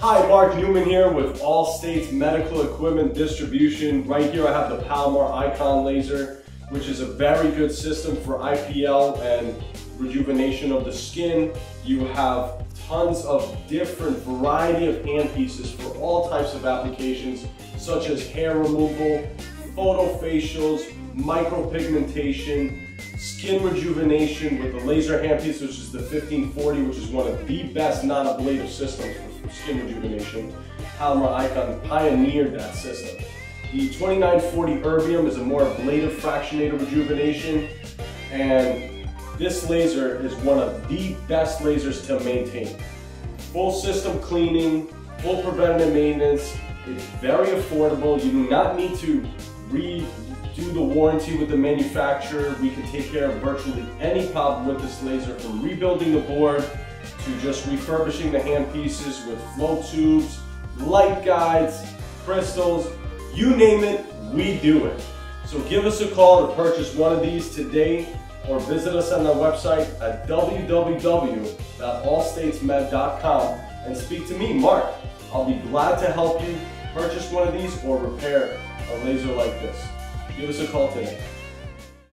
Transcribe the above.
Hi, Mark Newman here with All States Medical Equipment Distribution. Right here I have the Palomar Icon Laser, which is a very good system for IPL and rejuvenation of the skin. You have tons of different variety of handpieces for all types of applications, such as hair removal, photofacials, micropigmentation, skin rejuvenation with the laser handpiece, which is the 1540, which is one of the best non-ablative systems for skin rejuvenation. Palomar Icon pioneered that system. The 2940 Erbium is a more ablative fractionator rejuvenation, and this laser is one of the best lasers to maintain. Full system cleaning, full preventative maintenance, it's very affordable. You do not need to redo the warranty with the manufacturer. We can take care of virtually any problem with this laser from rebuilding the board to just refurbishing the hand pieces with flow tubes, light guides, crystals, you name it, we do it. So give us a call to purchase one of these today or visit us on our website at www.allstatesmed.com and speak to me, Mark. I'll be glad to help you purchase one of these or repair a laser like this. Give us a call today.